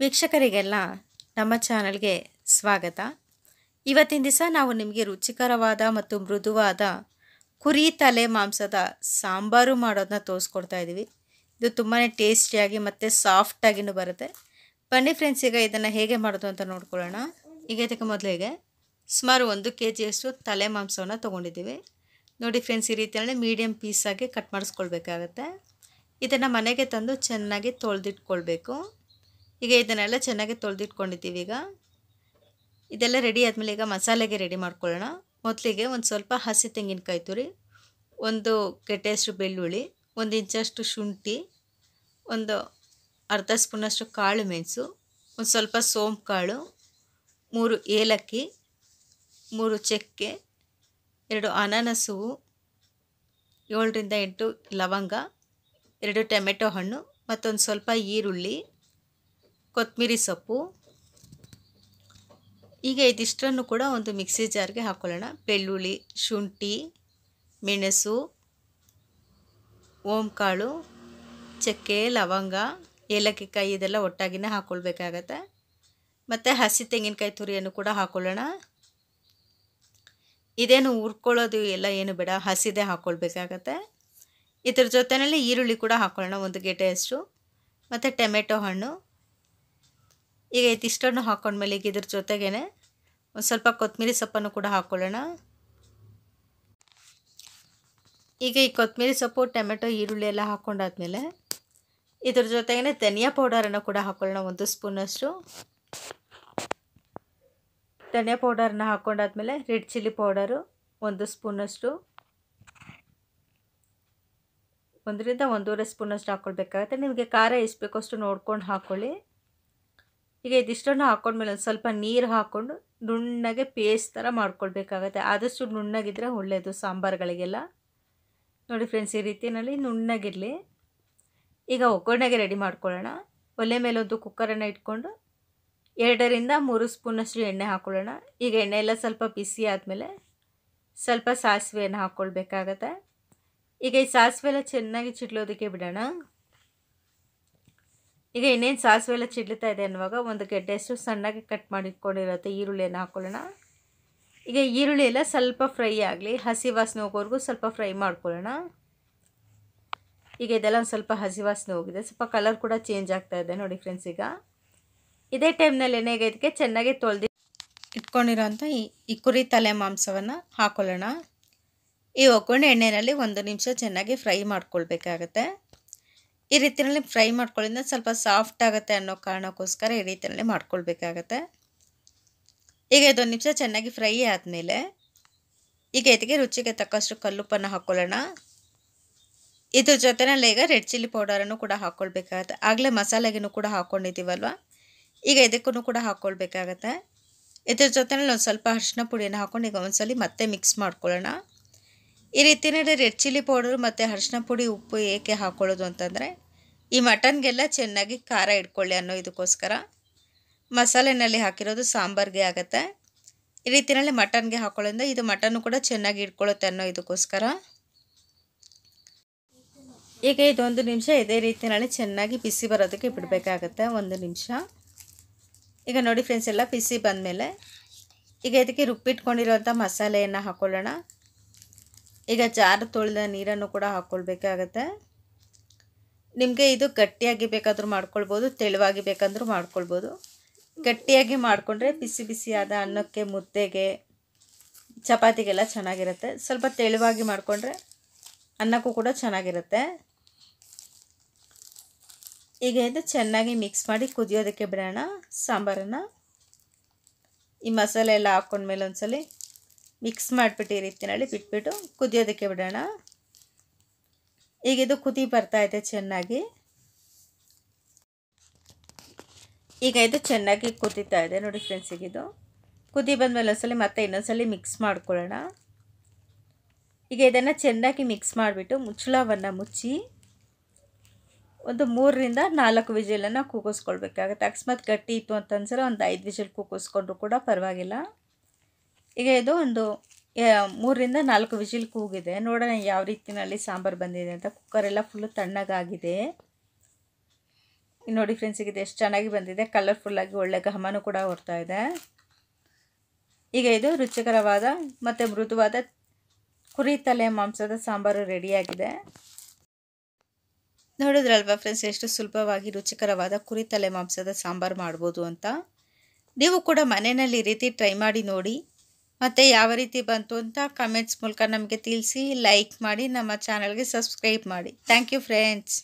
ವೀಕ್ಷಕರಿಗೆಲ್ಲ ನಮ್ಮ ಚಾನಲ್ಗೆ ಸ್ವಾಗತ. ಇವತ್ತಿನ ದಿವಸ ನಾವು ನಿಮಗೆ ರುಚಿಕರವಾದ ಮತ್ತು ಮೃದುವಾದ ಕುರಿ ತಲೆ ಮಾಂಸದ ಸಾಂಬಾರು ಮಾಡೋದನ್ನ ತೋರಿಸ್ಕೊಡ್ತಾ ಇದ್ದೀವಿ ಇದು ತುಂಬಾ ಟೇಸ್ಟಿಯಾಗಿ ಮತ್ತು ಸಾಫ್ಟಾಗಿನೂ ಬರುತ್ತೆ. ಬನ್ನಿ ಫ್ರೆಂಡ್ಸ್ ಈಗ ಇದನ್ನು ಹೇಗೆ ಮಾಡೋದು ಅಂತ ನೋಡ್ಕೊಳ್ಳೋಣ. ಈಗ ಇದಕ್ಕೆ ಮೊದಲಿಗೆ ಸುಮಾರು ಒಂದು ಕೆ ಜಿಯಷ್ಟು ತಲೆ ಮಾಂಸವನ್ನು ತೊಗೊಂಡಿದ್ದೀವಿ. ನೋಡಿ ಫ್ರೆಂಡ್ಸ್ ಈ ರೀತಿಯಲ್ಲಿ ಮೀಡಿಯಮ್ ಪೀಸಾಗಿ ಕಟ್ ಮಾಡಿಸ್ಕೊಳ್ಬೇಕಾಗತ್ತೆ. ಇದನ್ನು ಮನೆಗೆ ತಂದು ಚೆನ್ನಾಗಿ ತೊಳೆದಿಟ್ಕೊಳ್ಬೇಕು. ಈಗ ಇದನ್ನೆಲ್ಲ ಚೆನ್ನಾಗಿ ತೊಳೆದಿಟ್ಕೊಂಡಿದ್ದೀವಿ ಈಗ. ಇದೆಲ್ಲ ರೆಡಿ ಆದಮೇಲೆ ಈಗ ಮಸಾಲೆಗೆ ರೆಡಿ ಮಾಡ್ಕೊಳ್ಳೋಣ. ಮೊದಲಿಗೆ ಒಂದು ಸ್ವಲ್ಪ ಹಸಿ ತೆಂಗಿನಕಾಯಿ ತುರಿ, ಒಂದು ಗೆಡ್ಡೆಯಷ್ಟು ಬೆಳ್ಳುಳ್ಳಿ, ಒಂದು ಇಂಚಷ್ಟು ಶುಂಠಿ, ಒಂದು ಅರ್ಧ ಸ್ಪೂನಷ್ಟು ಕಾಳು ಮೆಣಸು, ಒಂದು ಸ್ವಲ್ಪ ಸೋಂಪು ಕಾಳು, ಮೂರು ಏಲಕ್ಕಿ, ಮೂರು ಚಕ್ಕೆ, ಎರಡು ಅನಾನಸು ಏಳರಿಂದ ಎಂಟು ಲವಂಗ, ಎರಡು ಟೊಮೆಟೊ ಹಣ್ಣು ಮತ್ತೊಂದು ಸ್ವಲ್ಪ ಈರುಳ್ಳಿ ಕೊತ್ತಂಬರಿ ಸೊಪ್ಪು. ಈಗ ಇದಿಷ್ಟನ್ನು ಕೂಡ ಒಂದು ಮಿಕ್ಸಿ ಜಾರ್ಗೆ ಹಾಕ್ಕೊಳ್ಳೋಣ ಬೆಳ್ಳುಳ್ಳಿ, ಶುಂಠಿ, ಮೆಣಸು, ಓಂಕಾಳು, ಚಕ್ಕೆ, ಲವಂಗ ಏಲಕ್ಕಿ ಕಾಯಿ ಇದೆಲ್ಲ ಒಟ್ಟಾಗಿನೇ ಹಾಕ್ಕೊಳ್ಬೇಕಾಗತ್ತೆ ಮತ್ತು ಹಸಿ ತೆಂಗಿನಕಾಯಿ ತುರಿಯನ್ನು ಕೂಡ ಹಾಕ್ಕೊಳ್ಳೋಣ ಇದೇನು ಹುರ್ಕೊಳ್ಳೋದು ಎಲ್ಲ ಏನು ಬೇಡ, ಹಸಿದೆ ಹಾಕ್ಕೊಳ್ಬೇಕಾಗತ್ತೆ ಇದ್ರ ಜೊತೆಯಲ್ಲಿ ಈರುಳ್ಳಿ ಕೂಡ ಹಾಕ್ಕೊಳ್ಳೋಣ ಒಂದು ಗೆಡ್ಡೆಯಷ್ಟು. ಮತ್ತು ಟೊಮೆಟೊ ಹಣ್ಣು. ಈಗ ಇದಿಷ್ಟನ್ನು ಹಾಕೊಂಡ್ಮೇಲೆ ಈಗ ಇದ್ರ ಜೊತೆಗೇ ಒಂದು ಸ್ವಲ್ಪ ಕೊತ್ತಂಬರಿ ಸೊಪ್ಪನ್ನು ಕೂಡ ಹಾಕ್ಕೊಳ್ಳೋಣ ಈಗ ಈ ಕೊತ್ತಂಬರಿ ಸೊಪ್ಪು, ಟೊಮೆಟೊ, ಈರುಳ್ಳಿ ಎಲ್ಲ ಹಾಕ್ಕೊಂಡಾದ್ಮೇಲೆ ಇದ್ರ ಜೊತೆಗೇ ಧನಿಯಾ ಪೌಡರನ್ನು ಕೂಡ ಹಾಕ್ಕೊಳ್ಳೋಣ ಒಂದು ಸ್ಪೂನಷ್ಟು. ಧನಿಯಾ ಪೌಡರನ್ನ ಹಾಕ್ಕೊಂಡಾದ್ಮೇಲೆ ರೆಡ್ ಚಿಲ್ಲಿ ಪೌಡರು ಒಂದು ಸ್ಪೂನಷ್ಟು. ಒಂದರಿಂದ ಒಂದೂವರೆ ಸ್ಪೂನಷ್ಟು ಹಾಕ್ಕೊಳ್ಬೇಕಾಗತ್ತೆ ನಿಮಗೆ ಖಾರ ಎಷ್ಟು ಬೇಕೋ ಅಷ್ಟು ನೋಡ್ಕೊಂಡು ಹಾಕ್ಕೊಳ್ಳಿ ಈಗ ಇದಿಷ್ಟನ್ನು ಹಾಕ್ಕೊಂಡ್ಮೇಲೆ ಒಂದು ಸ್ವಲ್ಪ ನೀರು ಹಾಕ್ಕೊಂಡು ನುಣ್ಣಗೆ ಪೇಸ್ಟ್ ಥರ ಮಾಡ್ಕೊಳ್ಬೇಕಾಗತ್ತೆ. ಆದಷ್ಟು ನುಣ್ಣಗಿದ್ರೆ ಒಳ್ಳೆಯದು ಸಾಂಬಾರುಗಳಿಗೆಲ್ಲ. ನೋಡಿ ಫ್ರೆಂಡ್ಸ್ ಈ ರೀತಿಯಲ್ಲಿ ನುಣ್ಣಗಿರಲಿ. ಈಗ ಒಗ್ಗರಣೆಗೆ ರೆಡಿ ಮಾಡ್ಕೊಳ್ಳೋಣ. ಒಲೆ ಮೇಲೆ ಒಂದು ಕುಕ್ಕರನ್ನು ಇಟ್ಕೊಂಡು ಎರಡರಿಂದ ಮೂರು ಸ್ಪೂನಷ್ಟು ಎಣ್ಣೆ ಹಾಕ್ಕೊಳ್ಳೋಣ ಈಗ ಎಣ್ಣೆ ಎಲ್ಲ ಸ್ವಲ್ಪ ಬಿಸಿ ಆದಮೇಲೆ ಸ್ವಲ್ಪ ಸಾಸಿವೆಯನ್ನು ಹಾಕ್ಕೊಳ್ಬೇಕಾಗತ್ತೆ ಈಗ ಈ ಸಾಸಿವೆ ಎಲ್ಲ ಚೆನ್ನಾಗಿ ಚಿಟ್ಲೋದಕ್ಕೆ ಬಿಡೋಣ. ಈಗ ಇನ್ನೇನು ಸಾಸಿವೆ ಎಲ್ಲ ಚಿಡ್ಲಿತಾ ಇದೆ ಅನ್ನುವಾಗ ಒಂದು ಗೆಡ್ಡೆಯಷ್ಟು ಸಣ್ಣಗೆ ಕಟ್ ಮಾಡಿ ಇಟ್ಕೊಂಡಿರುತ್ತೆ ಈರುಳ್ಳಿಯನ್ನು ಹಾಕ್ಕೊಳ್ಳೋಣ ಈಗ ಈರುಳ್ಳಿ ಎಲ್ಲ ಸ್ವಲ್ಪ ಫ್ರೈ ಆಗಲಿ, ಹಸಿ ವಾಸನೆ ಹೋಗೋವರೆಗೂ ಸ್ವಲ್ಪ ಫ್ರೈ ಮಾಡ್ಕೊಳ್ಳೋಣ. ಈಗ ಇದೆಲ್ಲ ಒಂದು ಸ್ವಲ್ಪ ಹಸಿ ವಾಸನೆ ಹೋಗಿದೆ, ಸ್ವಲ್ಪ ಕಲರ್ ಕೂಡ ಚೇಂಜ್ ಆಗ್ತಾ ಇದೆ ನೋಡಿ ಫ್ರೆಂಡ್ಸ್ ಈಗ. ಇದೇ ಟೈಮ್ನಲ್ಲಿ ಎಣ್ಣೆಗೆ ಇದಕ್ಕೆ ಚೆನ್ನಾಗಿ ತೊಳೆದು ಇಟ್ಕೊಂಡಿರೋಂಥ ಈ ಕುರಿ ತಲೆ ಮಾಂಸವನ್ನು ಹಾಕ್ಕೊಳ್ಳೋಣ ಈ ಒಗ್ಗರಣೆ ಎಣ್ಣೆಯಲ್ಲಿ ಒಂದು ನಿಮಿಷ ಚೆನ್ನಾಗಿ ಫ್ರೈ ಮಾಡ್ಕೊಳ್ಬೇಕಾಗತ್ತೆ. ಈ ರೀತಿಯಲ್ಲಿ ಫ್ರೈ ಮಾಡ್ಕೊಳ್ಳೋದ್ರಿಂದ ಸ್ವಲ್ಪ ಸಾಫ್ಟ್ ಆಗುತ್ತೆ ಅನ್ನೋ ಕಾರಣಕ್ಕೋಸ್ಕರ ಈ ರೀತಿಯಲ್ಲಿ ಮಾಡ್ಕೊಳ್ಬೇಕಾಗತ್ತೆ. ಈಗ ಇದೊಂದು ನಿಮಿಷ ಚೆನ್ನಾಗಿ ಫ್ರೈ ಆದಮೇಲೆ ಈಗ ಇದಕ್ಕೆ ರುಚಿಗೆ ತಕ್ಕಷ್ಟು ಕಲ್ಲುಪ್ಪನ್ನು ಹಾಕ್ಕೊಳ್ಳೋಣ ಇದ್ರ ಜೊತೆನಲ್ಲಿ ಈಗ ರೆಡ್ ಚಿಲ್ಲಿ ಪೌಡರನ್ನು ಕೂಡ ಹಾಕ್ಕೊಳ್ಬೇಕಾಗತ್ತೆ ಆಗಲೇ ಮಸಾಲೆಗೂ ಕೂಡ ಹಾಕ್ಕೊಂಡಿದ್ದೀವಲ್ವ ಈಗ ಇದಕ್ಕೂ ಕೂಡ ಹಾಕ್ಕೊಳ್ಬೇಕಾಗತ್ತೆ ಇದ್ರ ಜೊತೆನಲ್ಲಿ ಒಂದು ಸ್ವಲ್ಪ ಅರಿಶಿನ ಪುಡಿಯನ್ನು ಹಾಕ್ಕೊಂಡು ಈಗ ಒಂದ್ಸಲಿ ಮತ್ತೆ ಮಿಕ್ಸ್ ಮಾಡ್ಕೊಳ್ಳೋಣ. ಈ ರೀತಿಯಲ್ಲಿ ರೆಡ್ ಚಿಲ್ಲಿ ಪೌಡರ್ ಮತ್ತು ಅರಿಶಿನ ಪುಡಿ ಉಪ್ಪು ಏಕೆ ಹಾಕ್ಕೊಳ್ಳೋದು ಅಂತಂದರೆ, ಈ ಮಟನ್ಗೆಲ್ಲ ಚೆನ್ನಾಗಿ ಖಾರ ಇಟ್ಕೊಳ್ಳಿ ಅನ್ನೋ ಇದಕ್ಕೋಸ್ಕರ ಮಸಾಲೆನಲ್ಲಿ ಹಾಕಿರೋದು ಸಾಂಬಾರಿಗೆ ಆಗುತ್ತೆ. ಈ ರೀತಿಯಲ್ಲಿ ಮಟನ್ಗೆ ಹಾಕೊಳ್ಳೋದ್ರಿಂದ ಇದು ಮಟನ್ನು ಕೂಡ ಚೆನ್ನಾಗಿ ಇಟ್ಕೊಳ್ಳುತ್ತೆ ಅನ್ನೋ ಇದಕ್ಕೋಸ್ಕರ. ಈಗ ಇದೊಂದು ನಿಮಿಷ, ಇದೇ ರೀತಿಯಲ್ಲಿ ಚೆನ್ನಾಗಿ ಬಿಸಿ ಬರೋದಕ್ಕೆ ಬಿಡಬೇಕಾಗತ್ತೆ, ಒಂದು ನಿಮಿಷ. ಈಗ ನೋಡಿ ಫ್ರೆಂಡ್ಸ್ ಎಲ್ಲ ಬಿಸಿ ಬಂದಮೇಲೆ ಈಗ ಇದಕ್ಕೆ ರುಬ್ಬಿಟ್ಕೊಂಡಿರೋಂಥ ಮಸಾಲೆಯನ್ನು ಹಾಕ್ಕೊಳ್ಳೋಣ ಈಗ ಜಾರು ತೊಳೆದ ನೀರನ್ನು ಕೂಡ ಹಾಕ್ಕೊಳ್ಬೇಕಾಗತ್ತೆ ನಿಮಗೆ ಇದು ಗಟ್ಟಿಯಾಗಿ ಬೇಕಾದರೂ ಮಾಡ್ಕೊಳ್ಬೋದು, ತೆಳುವಾಗಿ ಬೇಕಂದ್ರೂ ಮಾಡ್ಕೊಳ್ಬೋದು. ಗಟ್ಟಿಯಾಗಿ ಮಾಡಿಕೊಂಡ್ರೆ ಬಿಸಿ ಬಿಸಿಯಾದ ಅನ್ನಕ್ಕೆ, ಮುದ್ದೆಗೆ, ಚಪಾತಿಗೆಲ್ಲ ಚೆನ್ನಾಗಿರುತ್ತೆ. ಸ್ವಲ್ಪ ತೆಳುವಾಗಿ ಮಾಡಿಕೊಂಡ್ರೆ ಅನ್ನಕ್ಕೂ ಕೂಡ ಚೆನ್ನಾಗಿರುತ್ತೆ. ಈಗ ಇದು ಚೆನ್ನಾಗಿ ಮಿಕ್ಸ್ ಮಾಡಿ ಕುದಿಯೋದಕ್ಕೆ ಬಿಡೋಣ. ಸಾಂಬಾರನ್ನು. ಈ ಮಸಾಲೆ ಎಲ್ಲ ಹಾಕ್ಕೊಂಡ್ಮೇಲೆ ಒಂದ್ಸಲಿ ಮಿಕ್ಸ್ ಮಾಡಿಬಿಟ್ಟು ಈ ರೀತಿಯಲ್ಲಿ ಬಿಟ್ಬಿಟ್ಟು ಕುದಿಯೋದಕ್ಕೆ ಬಿಡೋಣ. ಈಗ ಇದು ಕುದಿ ಇದೆ ಚೆನ್ನಾಗಿ. ಈಗ ಇದು ಚೆನ್ನಾಗಿ ಕುದೀತಾ ಇದೆ ನೋಡಿ ಫ್ರೆಂಡ್ಸ್ ಈಗ ಇದು. ಕುದಿ ಬಂದಮೇಲೆ ಒಂದ್ಸಲಿ ಮತ್ತೆ ಇನ್ನೊಂದ್ಸಲಿ ಮಿಕ್ಸ್ ಮಾಡ್ಕೊಳ್ಳೋಣ. ಈಗ ಇದನ್ನು ಚೆನ್ನಾಗಿ ಮಿಕ್ಸ್ ಮಾಡಿಬಿಟ್ಟು ಮುಚ್ಚಳವನ್ನು ಮುಚ್ಚಿ ಒಂದು ಮೂರರಿಂದ ನಾಲ್ಕು ವಿಜಿಲನ್ನು ಕೂಗಿಸ್ಕೊಳ್ಬೇಕಾಗತ್ತೆ ಅಕಸ್ಮಾತ್ ಗಟ್ಟಿ ಇತ್ತು ಅಂತ ಅನ್ಸರೆ ಒಂದು ಐದು ವಿಜಿಲ್ ಕೂಗಿಸ್ಕೊಂಡ್ರು ಕೂಡ ಪರವಾಗಿಲ್ಲ. ಈಗ ಇದು ಒಂದು ಮೂರರಿಂದ ನಾಲ್ಕು ವಿಜಿಲ್ ಕೂಗಿದೆ. ನೋಡೋಣ ಯಾವ ರೀತಿಯಲ್ಲಿ ಸಾಂಬಾರು ಬಂದಿದೆ ಅಂತ. ಕುಕ್ಕರೆಲ್ಲ ಫುಲ್ಲು ತಣ್ಣಗಾಗಿದೆ. ನೋಡಿ ಫ್ರೆಂಡ್ಸ್ ಇದು ಎಷ್ಟು ಚೆನ್ನಾಗಿ ಬಂದಿದೆ. ಕಲರ್ಫುಲ್ಲಾಗಿ ಒಳ್ಳೆ ಘಮನೂ ಕೂಡ ಹೊರ್ತಾ ಇದೆ. ಈಗ ಇದು ರುಚಿಕರವಾದ ಮತ್ತು ಮೃದುವಾದ ಕುರಿ ತಲೆ ಮಾಂಸದ ಸಾಂಬಾರು ರೆಡಿಯಾಗಿದೆ. ನೋಡಿದ್ರಲ್ವಾ ಫ್ರೆಂಡ್ಸ್ ಎಷ್ಟು ಸುಲಭವಾಗಿ ರುಚಿಕರವಾದ ಕುರಿ ತಲೆ ಮಾಂಸದ ಸಾಂಬಾರು ಮಾಡ್ಬೋದು ಅಂತ. ನೀವು ಕೂಡ ಮನೆಯಲ್ಲಿ ರೀತಿ ಟ್ರೈ ಮಾಡಿ ನೋಡಿ. ಮತ್ತು ಯಾವ ರೀತಿ ಬಂತು ಅಂತ ಕಮೆಂಟ್ಸ್ ಮೂಲಕ ನಮಗೆ ತಿಳಿಸಿ ಲೈಕ್ ಮಾಡಿ ನಮ್ಮ ಚಾನಲ್ಗೆ ಸಬ್ಸ್ಕ್ರೈಬ್ ಮಾಡಿ. Thank you friends